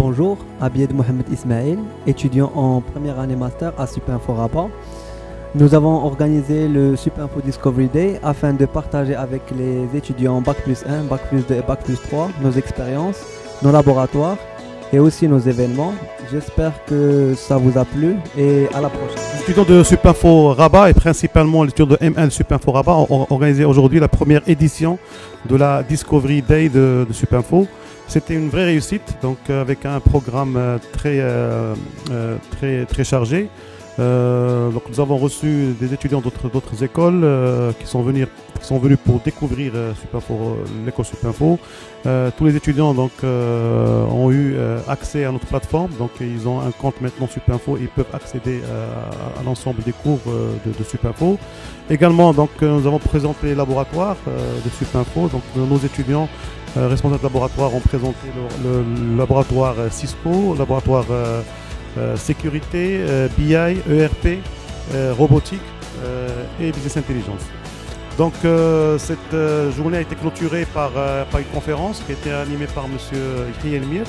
bonjour. Abid Mohamed Ismail, étudiant en première année master à Supinfo Rabat. Nous avons organisé le Supinfo Discovery Day afin de partager avec les étudiants Bac plus 1, Bac plus 2 et Bac plus 3 nos expériences, nos laboratoires et aussi nos événements. J'espère que ça vous a plu et à la prochaine. Les étudiants de Supinfo Rabat et principalement les étudiants de M1 de Supinfo Rabat ont organisé aujourd'hui la première édition de la Discovery Day de, de. C'était une vraie réussite, donc euh, avec un programme euh, euh, très, très chargé. Donc nous avons reçu des étudiants d'autres écoles qui, sont venus, sont venus pour découvrir l'école Supinfo. tous les étudiants donc, ont eu accès à notre plateforme, donc ils ont un compte maintenant Supinfo et ils peuvent accéder à, l'ensemble des cours de, de, Supinfo. Également, donc, nous avons présenté les laboratoires de Supinfo, donc nos étudiants euh, responsables de laboratoire ont présenté le, laboratoire euh, Cisco, laboratoire euh, sécurité, BI, ERP, robotique et business intelligence. Donc cette journée a été clôturée par, par, une conférence qui a été animée par M. Elmir.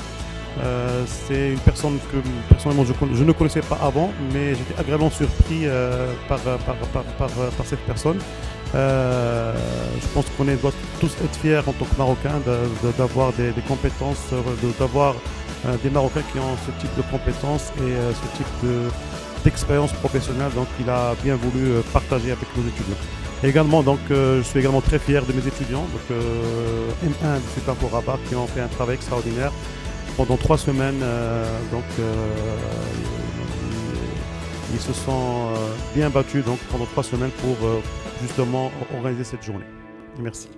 c'est une personne que personnellement je, ne connaissais pas avant, mais j'étais agréablement surpris par, par, cette personne. Euh, je pense qu'on doit tous être fiers en tant que Marocains d'avoir des, compétences, euh, d'avoir euh, des Marocains qui ont ce type de compétences et ce type d'expérience professionnelle. Donc il a bien voulu partager avec nos étudiants. également, donc, je suis également très fier de mes étudiants, donc M1 de Super Rabat, qui ont fait un travail extraordinaire pendant trois semaines. donc, ils se sont bien battus donc, pendant trois semaines pour justement organiser cette journée. Merci.